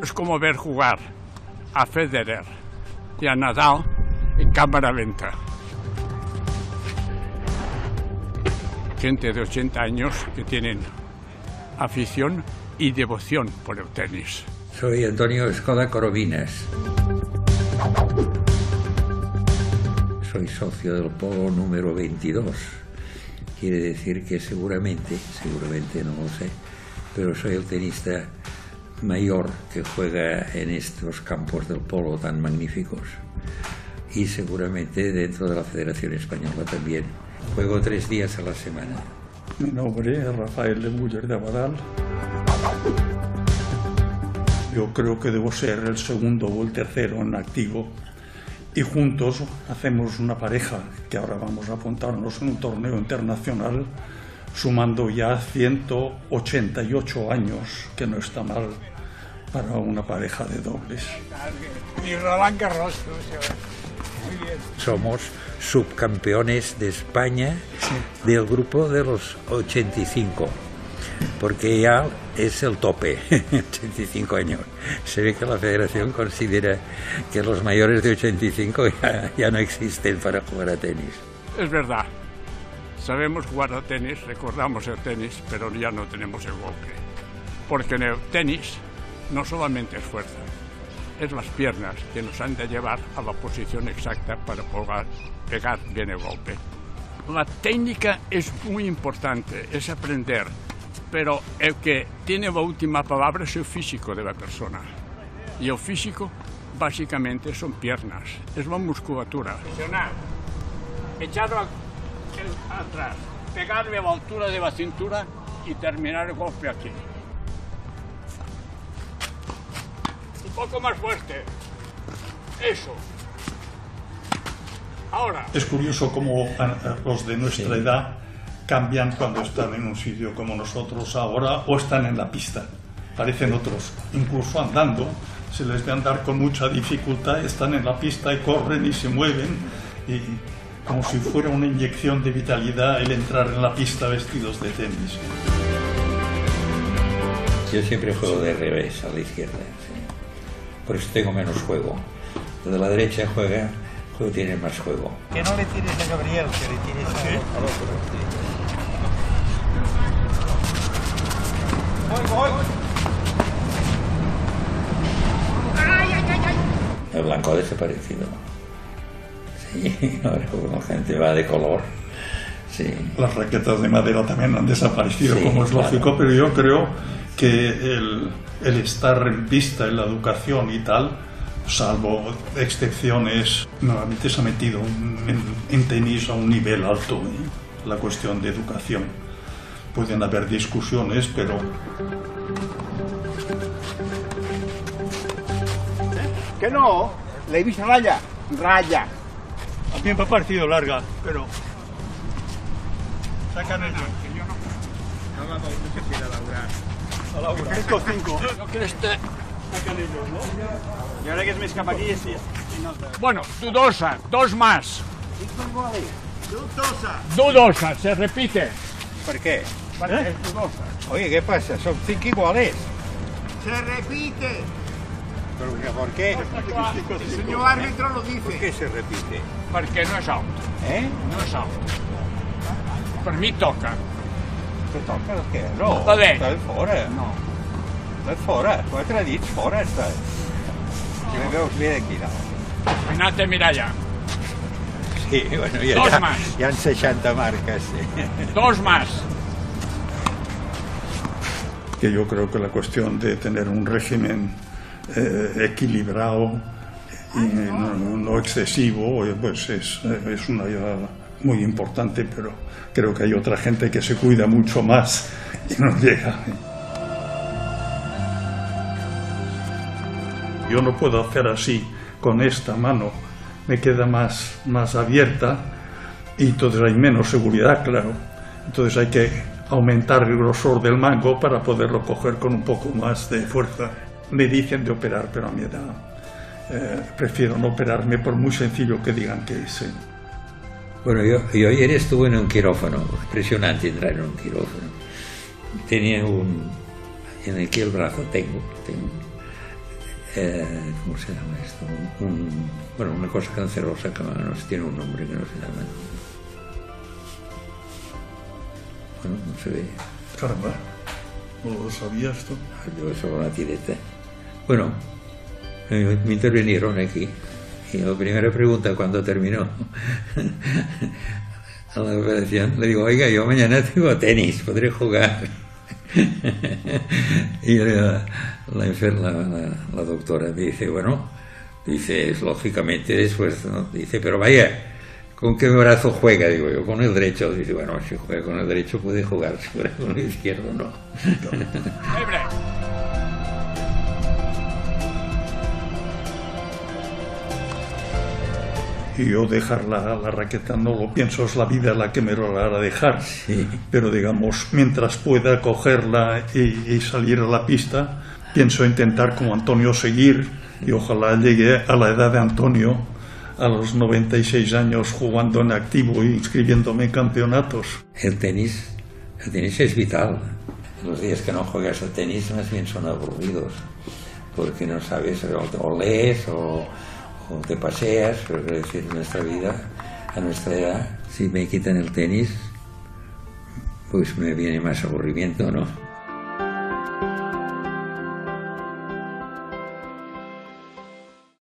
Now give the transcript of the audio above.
Es como ver jugar a Federer y a Nadal en cámara lenta. Gente de 80 años que tienen afición y devoción por el tenis. Soy Antonio Escoda Corobinas. Soy socio del Polo número 22. Quiere decir que seguramente, seguramente no lo sé, pero soy el tenista mayor que juega en estos campos del polo tan magníficos. Y seguramente dentro de la Federación Española también. Juego tres días a la semana. Mi nombre es Rafael de Muller de Abadal. Yo creo que debo ser el segundo o el tercero en activo y juntos hacemos una pareja que ahora vamos a apuntarnos en un torneo internacional sumando ya 188 años, que no está mal para una pareja de dobles. Y Roland Garros. Muy bien. Somos subcampeones de España del grupo de los 85, porque ya es el tope, 85 años. Se ve que la federación considera que los mayores de 85 ya, ya no existen para jugar a tenis. Es verdad. Sabemos jugar a tenis, recordamos el tenis, pero ya no tenemos el golpe. Porque en el tenis no solamente es fuerza, es las piernas que nos han de llevar a la posición exacta para poder pegar bien el golpe. La técnica es muy importante, es aprender, pero el que tiene la última palabra es el físico de la persona. Y el físico básicamente son piernas, es la musculatura. Atrás, pegarle a la altura de la cintura y terminar el golpe aquí. Un poco más fuerte. Eso. Ahora. Es curioso cómo los de nuestra edad cambian cuando están en un sitio como nosotros ahora o están en la pista. Parecen otros, incluso andando, se les ve andar con mucha dificultad, están en la pista y corren y se mueven, y como si fuera una inyección de vitalidad el entrar en la pista vestidos de tenis. Yo siempre juego de revés, a la izquierda. sí. Por eso tengo menos juego. El de la derecha juega, juego tiene más juego. Que no le tires a Gabriel, que le tires a- al otro. El blanco ha desaparecido. Sí, ahora como gente va de color. Sí. Las raquetas de madera también han desaparecido, Sí, como es claro. lógico, pero yo creo que el, el estar en pista en la educación y tal, salvo excepciones, normalmente se ha metido en, en tenis a un nivel alto ¿eh? la cuestión de educación. Pueden haber discusiones, pero Que no, le he visto raya, raya. Me ha parecido larga, pero sacan el No, no, no, no sé si era Laura. a Laura. Estos cinco. Yo creo este... Sacan ellos, ¿no? Y ahora que es més cap aquí, sí. sí no, Bueno, dudosa, dos más. Dubtosa. Dudosa, se repite. ¿Por qué? Porque es dudosa. Oye, ¿qué pasa? Son cinco iguales. Se repite. ¿Pero qué- por qué? El señor árbitro lo ¿Por dice. qué se repite? Perquè no és out, ¿Eh? no és out. Per mi toca. ¿Qué toca el qué? No, Va bé. està fora. No. Està fora. Quatre dits fora està. Si me veus bé d'aquí dalt. Anat a mirar allà. Sí, bueno, ja, Dos más. hi ha 60 marques. Sí. Dos más. que yo creo que la cuestión de tener un régimen eh, equilibrado y no, no excesivo eh, pues es, eh, es una idea muy importante, pero creo que hay otra gente que se cuida mucho más y no llega. Yo no puedo hacer así con esta mano, me queda más, más abierta y entonces hay menos seguridad, claro. Entonces hay que aumentar el grosor del mango para poderlo coger con un poco más de fuerza. Me dicen de operar, pero a mi edad eh, prefiero no operarme por muy sencillo que digan que es. Bueno, yo, yo ayer estuve en un quirófano, impresionante entrar en un quirófano. Tenía un, en aquí el brazo tengo, tengo eh, ¿cómo se llama esto? Un- bueno, una cosa cancerosa que no sé, tiene un nombre que no se llama. Bueno, no se ve. Caramba, ¿no lo sabías tú? Yo soy una tireta. Bueno, me, intervinieron aquí. Y la primera pregunta cuando terminó a la operación, le digo, oiga, yo mañana tengo tenis, podré jugar. y la, la, enfer- la, la- la doctora me dice, bueno, dice, es lógicamente después, ¿no? dice, pero vaya, ¿con qué brazo juega? Digo yo, con el derecho. Dice, bueno, si juega con el derecho puede jugar, si juega con el izquierdo no. Y yo dejar la, la raqueta no lo pienso, es la vida la que me lo hará dejar. Sí. Pero digamos, mientras pueda cogerla y, y salir a la pista, pienso intentar como Antonio seguir y ojalá llegue a la edad de Antonio, a los 96 años jugando en activo y inscribiéndome en campeonatos. El tenis, el tenis es vital. Los días que no juegas al tenis más bien son aburridos, porque no sabes, o, o lees o, o te paseas, es decir, nuestra vida, a nuestra edad, si me quitan el tenis, pues me viene más aburrimiento, ¿no?